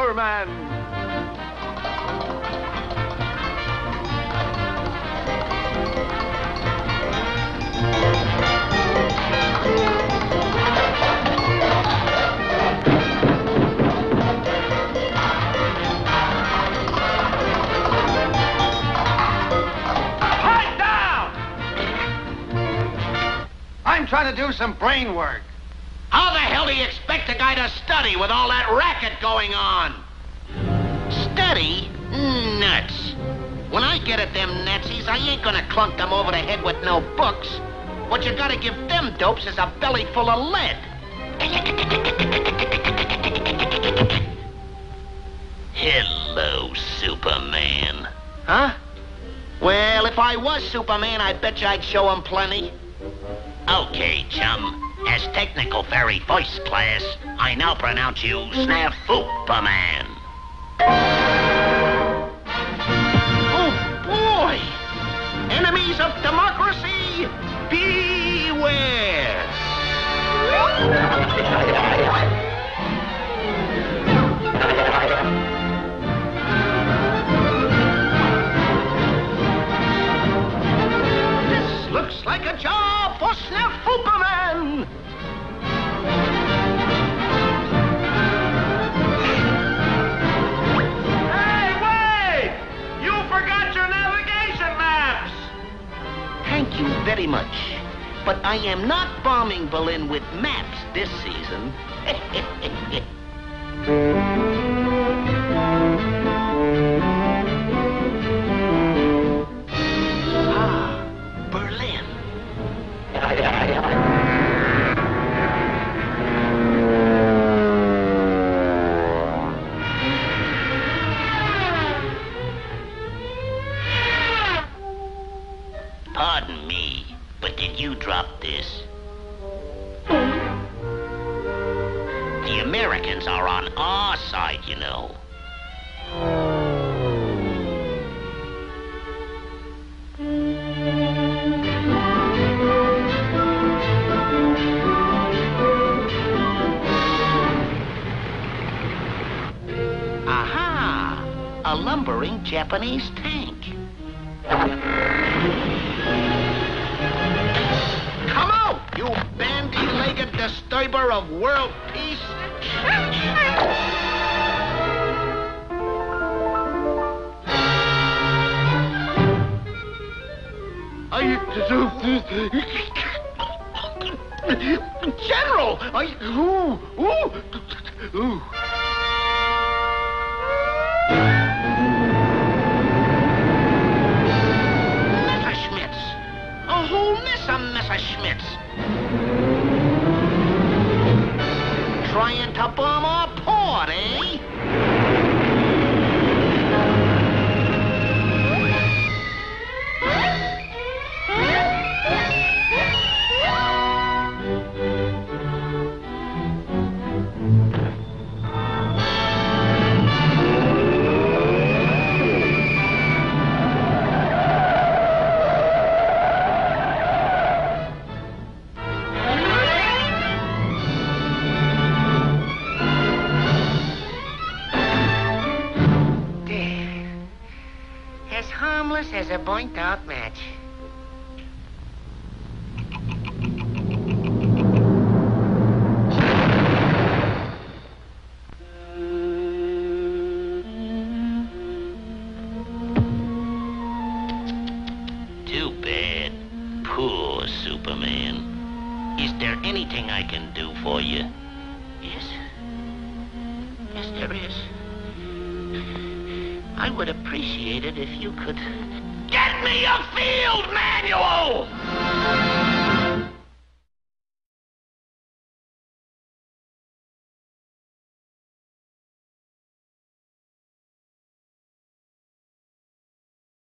Superman. Down! I'm trying to do some brain work. How the hell do you expect a guy to study with all that racket going on? Study? Nuts. When I get at them Nazis, I ain't gonna clunk them over the head with no books. What you gotta give them dopes is a belly full of lead. Hello, Superman. Huh? Well, if I was Superman, I bet you I'd show him plenty. Okay, chum. As technical fairy voice class, I now pronounce you Snafuperman. Oh, Thank you very much. But I am not bombing Berlin with maps this season. drop this? The Americans are on our side, you know. Aha! A lumbering Japanese tank. Bandy-legged of world peace! I General, I ooh ooh ooh. Messerschmitts, a whole mess of Messerschmitts. Trying to bomb harmless as a burnt out match. Too bad. Poor Superman. Is there anything I can do for you? Yes. Yes, there is. I would appreciate it if you could get me a field manual!